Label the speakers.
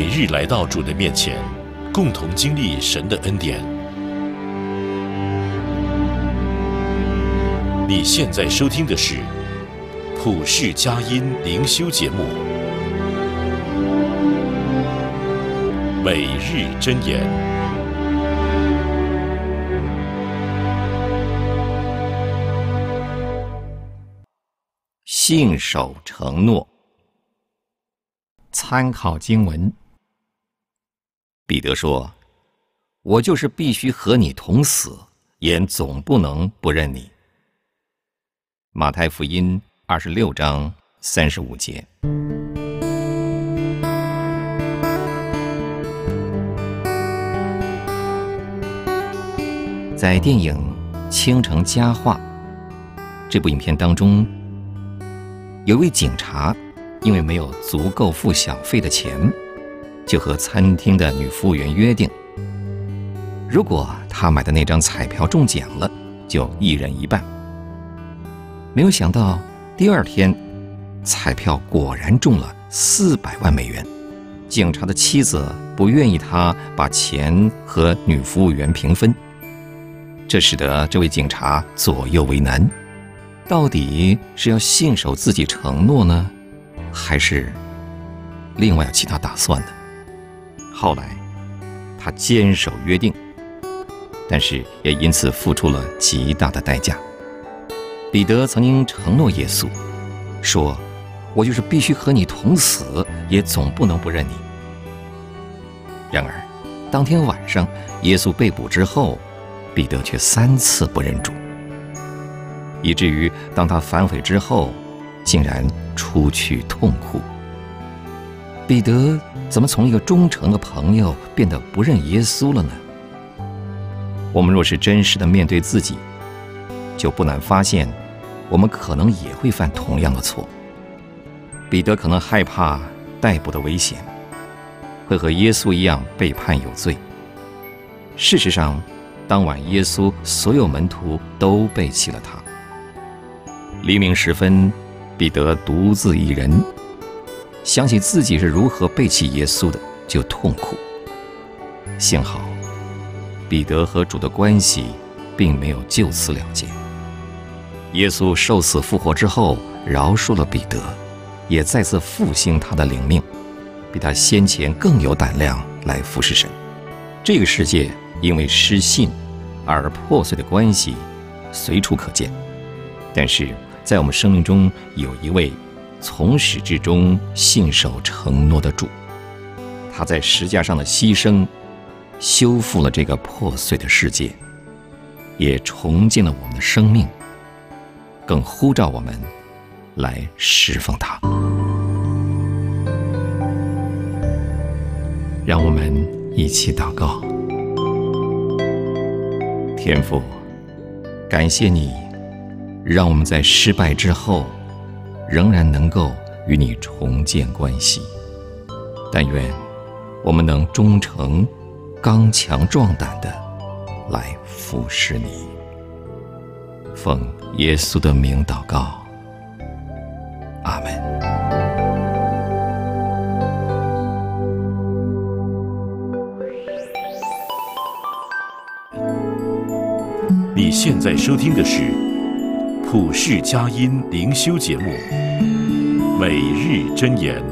Speaker 1: 每日来到主的面前，共同经历神的恩典。你现在收听的是普世佳音灵修节目《每日箴言》。
Speaker 2: 信守承诺。参考经文，彼得说：“我就是必须和你同死，也总不能不认你。”马太福音二十六章三十五节。在电影《倾城佳话》这部影片当中。有位警察，因为没有足够付小费的钱，就和餐厅的女服务员约定：如果他买的那张彩票中奖了，就一人一半。没有想到，第二天，彩票果然中了四百万美元。警察的妻子不愿意他把钱和女服务员平分，这使得这位警察左右为难。到底是要信守自己承诺呢，还是另外有其他打算呢？后来，他坚守约定，但是也因此付出了极大的代价。彼得曾经承诺耶稣，说：“我就是必须和你同死，也总不能不认你。”然而，当天晚上耶稣被捕之后，彼得却三次不认主。以至于当他反悔之后，竟然出去痛哭。彼得怎么从一个忠诚的朋友变得不认耶稣了呢？我们若是真实的面对自己，就不难发现，我们可能也会犯同样的错。彼得可能害怕逮捕的危险，会和耶稣一样被判有罪。事实上，当晚耶稣所有门徒都背弃了他。黎明时分，彼得独自一人，想起自己是如何背弃耶稣的，就痛苦。幸好，彼得和主的关系并没有就此了结。耶稣受死复活之后，饶恕了彼得，也再次复兴他的灵命，比他先前更有胆量来服侍神。这个世界因为失信而破碎的关系随处可见，但是。在我们生命中有一位从始至终信守承诺的主，他在石架上的牺牲，修复了这个破碎的世界，也重建了我们的生命，更呼召我们来侍奉他。让我们一起祷告，天父，感谢你。让我们在失败之后，仍然能够与你重建关系。但愿我们能忠诚、刚强、壮胆的来服侍你。奉耶稣的名祷告，阿门。
Speaker 1: 你现在收听的是。普世佳音灵修节目，每日真言。